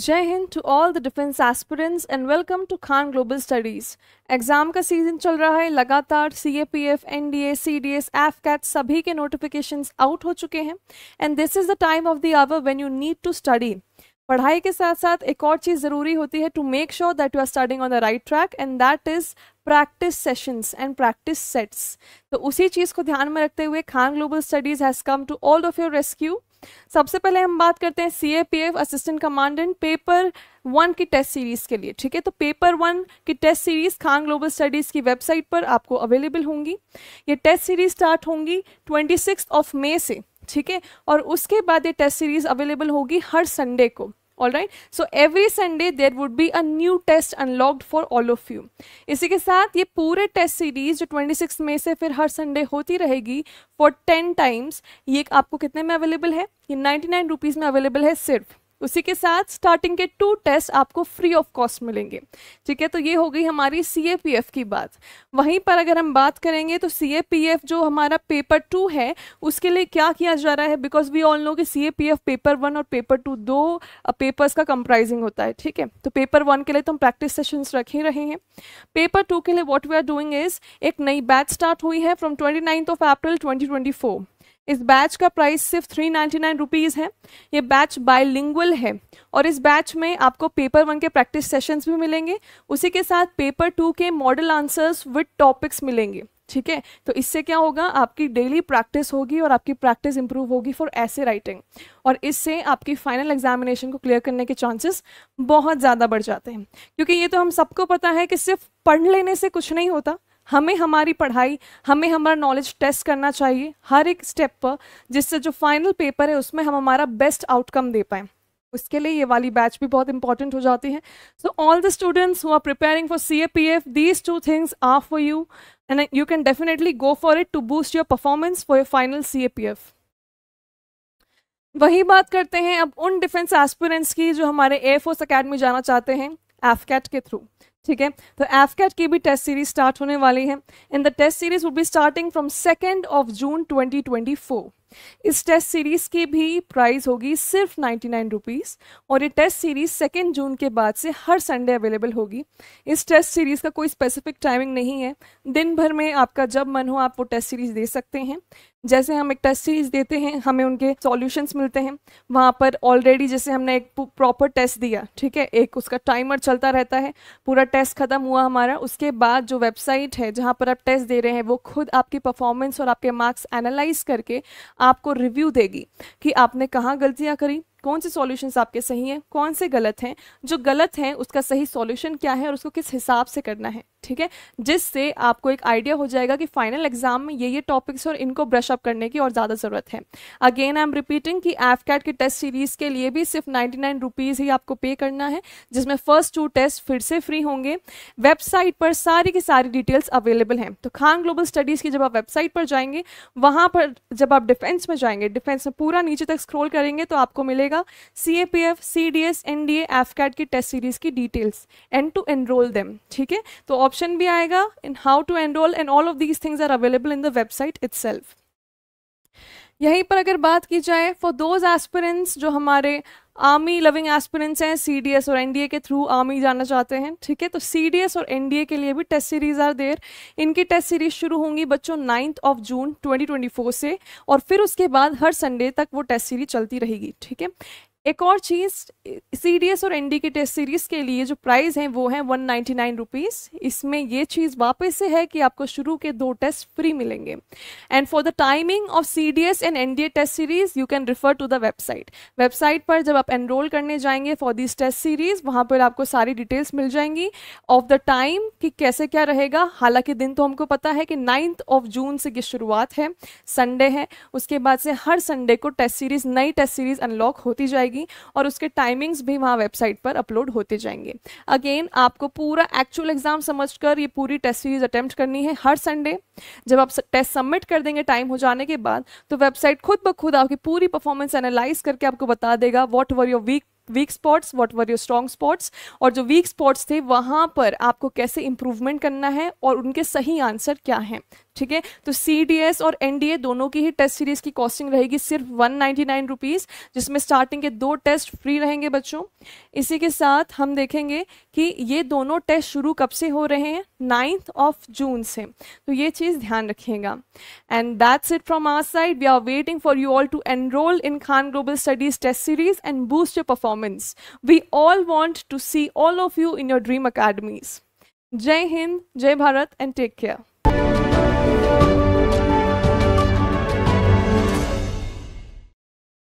जय Hind to all the defence aspirants and welcome to Khan Global Studies exam का season चल रहा है, लगातार C A P F N D A C D S F CAT सभी के notification out हो चुके हैं and this is the time of the hour when you need to study पढ़ाई के साथ साथ एक और चीज़ ज़रूरी होती है to make sure that you are studying on the right track and that is practice sessions and practice sets तो उसी चीज़ को ध्यान में रखते हुए Khan Global Studies has come to all of your rescue सबसे पहले हम बात करते हैं C A P F assistant commandant paper one की टेस्ट सीरीज़ के लिए, ठीक है? तो पेपर वन की test series Khan Global Studies की वेबसाइट पर आपको अवेलेबल होंगी। ये टेस्ट सीरीज़ स्टार्ट होंगी ट्वेंटी ऑफ़ मे से, ठीक है? और उसके बाद ये टेस्ट सीरीज़ अवेलेबल होगी हर संडे को। All right so every Sunday there would be a new test unlocked for all of you इसी के साथ ये पूरे टेस्ट सीरीज़ जो ट्वेंटी सिक्स में से फिर हर संडे होती रहेगी फॉर टेन टाइम्स ये आपको कितने में अवेलेबल है? ये नाइन्टी नाइन रुपीज़ में अवेलेबल है सिर्फ़। उसी के साथ स्टार्टिंग के टू टेस्ट आपको फ्री ऑफ़ कॉस्ट मिलेंगे। ठीक है तो ये हो गई हमारी सीएपीएफ की बात। वहीं पर अगर हम बात करेंगे तो सीएपीएफ जो हमारा पेपर टू है, उसके लिए क्या किया जा रहा है? बिकॉज़ वी ऑल नो कि सीएपीएफ पेपर वन और पेपर टू दो पेपर्स का कंप्राइजिंग होता है। ठीक है तो पेपर वन के लिए तो हम प्रैक्टिस सेशंस रख ही रहे हैं। पेपर टू के लिए what we are doing is एक नई बैच स्टार्ट हुई है from twenty of April twenty इस बैच का प्राइस सिर्फ़ थ्री नाइन्टी नाइन रुपीज़ है। ये बैच बायलिंगुअल है और इस बैच में आपको पेपर वन के प्रैक्टिस सेशंस भी मिलेंगे। उसी के साथ पेपर टू के मॉडल आंसर्स विद टॉपिक्स मिलेंगे, ठीक है? तो इससे क्या होगा? आपकी डेली प्रैक्टिस होगी और आपकी प्रैक्टिस इंप्रूव होगी फॉर ऐसे राइटिंग और इससे आपकी फाइनल एग्जामिनेशन को क्लियर करने के चांसेस बहुत ज़्यादा बढ़ जाते हैं। क्योंकि ये तो हम सबको पता है कि सिर्फ़ पढ़ लेने से कुछ नहीं होता। हमें हमारी पढ़ाई, हमें हमारा नॉलेज टेस्ट करना चाहिए, हर एक स्टेप पर, जिससे जो फाइनल पेपर है, उसमें हम हमारा बेस्ट आउटकम दे पाएँ। उसके लिए ये वाली बैच भी बहुत इंपॉर्टेंट हो जाती है। So all the students who are preparing for C A P F these two things are for you and you can definitely go for it to boost your performance for your final C A P F वही बात करते हैं अब उन defence aspirants की, जो हमारे air force academy जाना चाहते हैं एफकेट के थ्रू ठीक है? तो एफकेट की भी टेस्ट सीरीज़ स्टार्ट होने वाली है। In the test series would be starting from second of June 2024 इस टेस्ट सीरीज़ की भी प्राइस होगी सिर्फ़ नाइन्टी नाइन रुपीज़ और ये टेस्ट सीरीज़ सेकेंड जून के बाद से हर संडे अवेलेबल होगी। इस टेस्ट सीरीज़ का कोई स्पेसिफिक टाइमिंग नहीं है। दिन भर में आपका जब मन हो आप वो टेस्ट सीरीज़ दे सकते हैं। जैसे हम एक टेस्ट सीरीज़ देते हैं, हमें उनके सॉल्यूशंस मिलते हैं। वहाँ पर ऑलरेडी जैसे हमने एक प्रॉपर टेस्ट दिया, ठीक है? एक उसका टाइमर चलता रहता है, पूरा टेस्ट खत्म हुआ हमारा। उसके बाद जो वेबसाइट है जहाँ पर आप टेस्ट दे रहे हैं, वो खुद आपकी परफॉर्मेंस और आपके मार्क्स एनालाइज करके आपको रिव्यू देगी कि आपने कहाँ गलतियाँ करी कौन से सॉल्यूशंस आपके सही हैं, कौन से गलत हैं, जो गलत हैं, उसका सही सॉल्यूशन क्या है और उसको किस हिसाब से करना है, ठीक है? जिससे आपको एक आइडिया हो जाएगा कि फाइनल एग्ज़ाम में ये ये टॉपिक्स और इनको ब्रश अप करने की और ज़्यादा ज़रूरत है। अगेन आई एम रिपीटिंग कि एफ़ कैट की टेस्ट सीरीज़ के लिए भी सिर्फ़ नाइन्टी नाइन रुपीज़ ही आपको पे करना है, जिसमें फ़र्स्ट टू टेस्ट फिर से फ्री होंगे। वेबसाइट पर सारी की सारी डिटेल्स अवेलेबल हैं। तो खान ग्लोबल स्टडीज़ की जब आप वेबसाइट पर जाएँगे, वहाँ पर जब आप डिफेंस में जाएँगे डिफेंस में पूरा नीचे तक स्क्रोल करेंगे तो आपको मिलेगा C A P F C D S N D F CAT की टेस्ट सीरीज़ की details and to enroll them ठीक है? तो ऑप्शन भी आएगा in how to enroll and all of these things are available in the website itself यहीं पर अगर बात की जाए फॉर दोज एस्पिरेंट्स जो हमारे आर्मी लविंग एस्पिरेंट्स हैं सीडीएस और एनडीए के थ्रू आर्मी जाना चाहते हैं, ठीक है? तो सीडीएस और एनडीए के लिए भी टेस्ट सीरीज़ आर देर इनकी टेस्ट सीरीज़ शुरू होंगी बच्चों नाइन्थ ऑफ़ जून 2024 से और फिर उसके बाद हर संडे तक वो टेस्ट सीरीज़ चलती रहेगी, ठीक है? एक और चीज़ सी डी एस और एन डी की टेस्ट सीरीज़ के लिए जो प्राइस हैं वो हैं वन नाइन्टी नाइन रुपीज़ इसमें ये चीज़ वापस से है कि आपको शुरू के दो टेस्ट फ्री मिलेंगे। And for the timing of C D S and NDA test series you can refer to the website website पर जब आप एनरोल करने जाएँगे फॉर दिस टेस्ट सीरीज़ वहाँ पर आपको सारी डिटेल्स मिल जाएँगी ऑफ़ द टाइम कि कैसे क्या रहेगा। हालाँकि दिन तो हमको पता है कि नाइन्थ ऑफ़ जून से की शुरुआत है संडे है। उसके बाद से हर संडे को टेस्ट सीरीज़ नई टेस्ट सीरीज़ अनलॉक होती जाएगी। जाएगी और उसके टाइमिंग्स भी वहाँ वेबसाइट पर अपलोड होते जाएँगे। अगेन आपको पूरा एक्चुअल एग्ज़ाम समझकर ये पूरी टेस्ट सीरीज़ अटैम्प्ट करनी है हर संडे जब आप टेस्ट सबमिट कर देंगे टाइम हो जाने के बाद तो वेबसाइट खुद ब खुद आपकी पूरी परफॉर्मेंस एनालाइज करके आपको बता देगा what were your weak weak spots what were your strong spots और जो वीक स्पॉट्स थे, वहाँ पर आपको कैसे इंप्रूवमेंट करना है और उनके सही आंसर क्या हैं? ठीक है? तो सी डी एस और एन डी ए दोनों की ही टेस्ट सीरीज़ की कॉस्टिंग रहेगी सिर्फ़ वन नाइन्टी नाइन रुपीज़ जिसमें स्टार्टिंग के दो टेस्ट फ्री रहेंगे बच्चों। इसी के साथ हम देखेंगे कि ये दोनों टेस्ट शुरू कब से हो रहे हैं? नाइन्थ ऑफ़ जून से। तो ये चीज़ ध्यान रखिएगा। And that's it from our side we are waiting for you all to enroll in Khan Global Studies test series and boost your performance we all want to see all of you in your dream academies जय हिंद जय Bharat and take care